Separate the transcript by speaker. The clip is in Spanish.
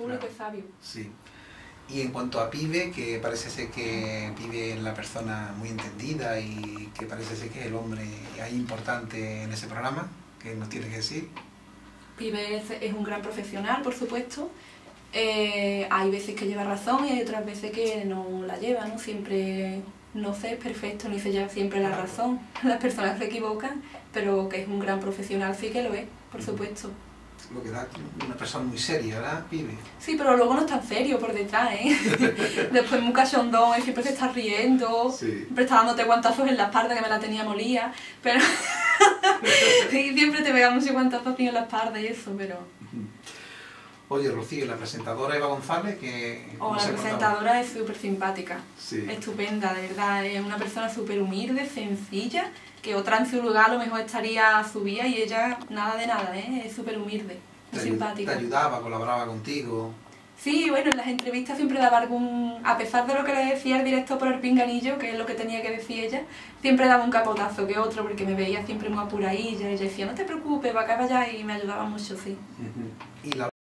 Speaker 1: público es sabio.
Speaker 2: Sí. Y en cuanto a Pibe, que parece ser que Pibe es la persona muy entendida y que parece ser que es el hombre ahí importante en ese programa, ¿qué nos tiene que decir?
Speaker 1: Pibe es, es un gran profesional, por supuesto. Eh, hay veces que lleva razón y hay otras veces que no la lleva, ¿no? Siempre, no sé, es perfecto, ni se lleva siempre la razón. Las personas se equivocan, pero que es un gran profesional sí que lo es, por supuesto.
Speaker 2: Lo que da una persona muy seria, ¿verdad, Pibe?
Speaker 1: Sí, pero luego no es tan serio por detrás, ¿eh? Después muy cachondón y siempre se está riendo,
Speaker 2: Sí.
Speaker 1: siempre está dándote guantazos en la espalda que me la tenía molía, pero... sí, siempre te pega mucho guantazos en la espalda y eso, pero...
Speaker 2: Oye, Rocío, la presentadora Eva González, que...
Speaker 1: O
Speaker 2: ¿cómo
Speaker 1: la
Speaker 2: contaba?
Speaker 1: presentadora es súper simpática,
Speaker 2: Sí.
Speaker 1: estupenda, de verdad, es una persona súper humilde, sencilla, que otra en su lugar a lo mejor estaría su vía y ella nada de nada, ¿eh? es súper humilde, simpática.
Speaker 2: te ayudaba, colaboraba contigo.
Speaker 1: Sí, bueno, en las entrevistas siempre daba algún, a pesar de lo que le decía el director por el pinganillo, que es lo que tenía que decir ella, siempre daba un capotazo que otro, porque me veía siempre muy apuradilla, y ella decía, no te preocupes, va acá vaya, y me ayudaba mucho, sí.
Speaker 2: Y la